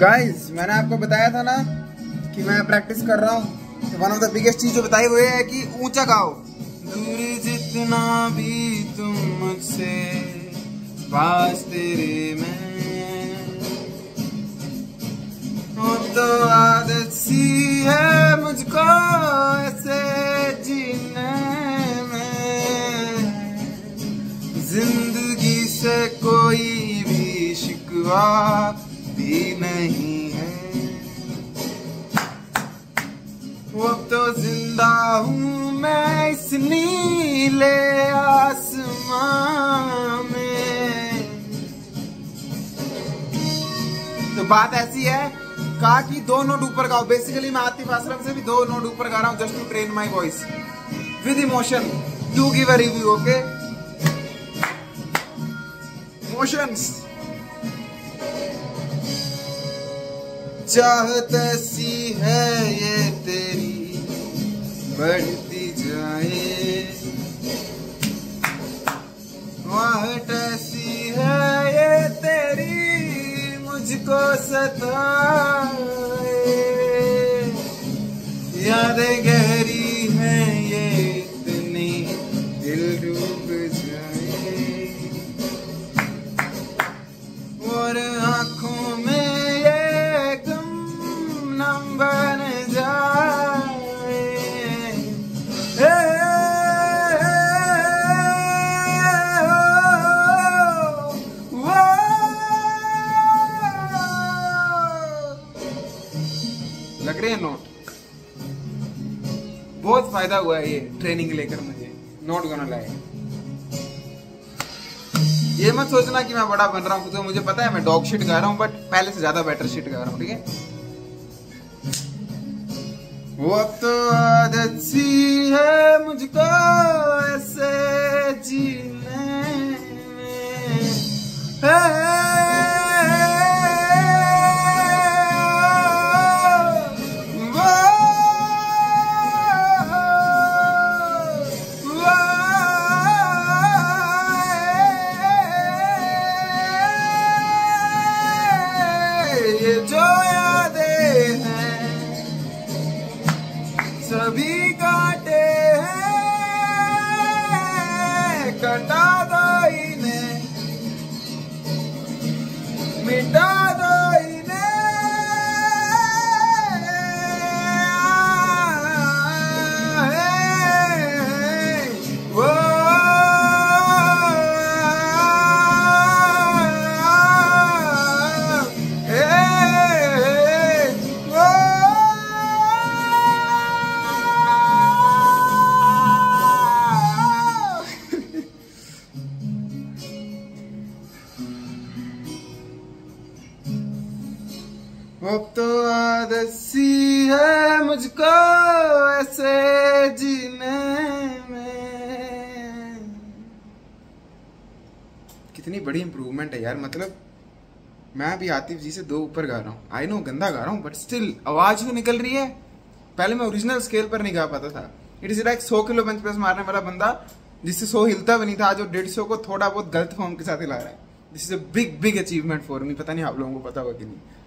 Guys मैंने आपको बताया था ना कि मैं प्रैक्टिस कर रहा हूँ। वन ऑफ़ द बिगेस्ट चीज़ जो बताई हुई है कि ऊँचा गाओ। दूर जितना भी तुम मुझसे पास तेरे में। तो आदत सी है मुझको ऐसे जीने में। ज़िंदगी से कोई भी शिकवा भी नहीं है। वो तो ज़िंदा हूँ मैं इस नीले आसमां में। तो बात ऐसी है, कहा कि दो नोट ऊपर गाओ। बेसिकली मैं आतिफ असलम से भी दो नोट ऊपर गा रहा हूँ। Just to train my voice with emotion to give a review okay emotions चाहत ऐसी है ये तेरी बढ़ती जाए। वाह है ये तेरी मुझको सताए। यादें नम बन जाए लग रहे हैं नोट बहुत फ़ायदा हुआ है ये ट्रेनिंग लेकर मुझे नोट गोना लाए ये मत सोचना कि मैं बड़ा बन रहा हूँ तो मुझे पता है मैं डॉग शीट गा रहा हूँ बट पहले से ज़्यादा बेटर शीट गा रहा हूँ ठीक है वो अब तो आदत सी है मुझको ऐसे जीने में ये जो we got. तो आदत सी है मुझको ऐसे जीने में। कितनी बड़ी इंप्रूवमेंट है यार मतलब मैं भी आतिफ जी से दो ऊपर गा रहा हूँ। आई नो गंदा गा रहा हूँ बट स्टिल आवाज़ भी निकल रही है? पहले मैं ओरिजिनल स्केल पर नहीं गा पाता था। इट इज़ लाइक सौ किलो बेंच प्रेस मारने वाला बंदा जिससे सौ हिलता भी नहीं था जो डेढ़ सौ को थोड़ा बहुत गलत फॉर्म के साथ हिला रहा है। This is a big big achievement for me पता नहीं आप लोगों को पता होगा कि नहीं।